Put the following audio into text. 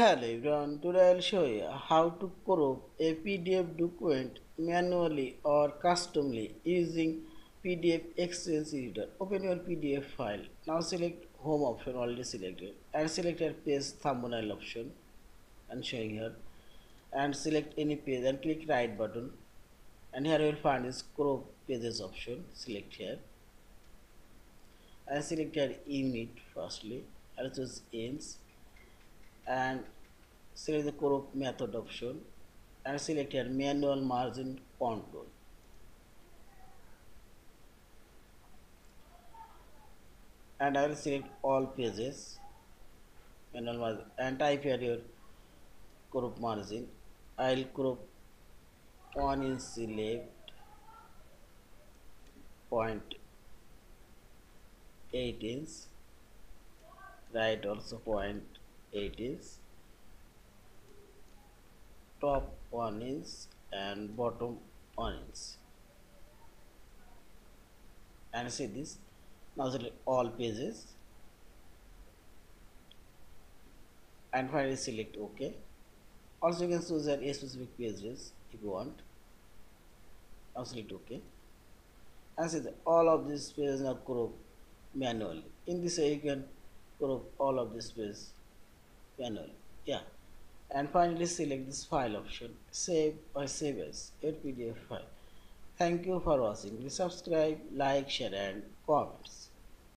Hello everyone, today I'll show you how to crop a PDF document manually or customly using PDF XChange Reader. Open your PDF file. Now select home option already selected and select your page thumbnail option. And showing here. And select any page and click right button. And here you will find this crop pages option. Select here. And select your image firstly. And choose ends and select the crop method option and select your manual margin control. And I will select all pages manual margin and type here your crop margin. I will crop 1 inch left point 8 inch right also point 8 inch top 1 inch and bottom 1 inch and see this. Now select all pages. And finally select ok. Also you can choose a specific pages if you want. Now select ok. And see that all of these pages are crop manually. In this way you can crop all of these pages manually yeah. And finally select this file option save or save as your pdf file. Thank you for watching. Please subscribe like share and comments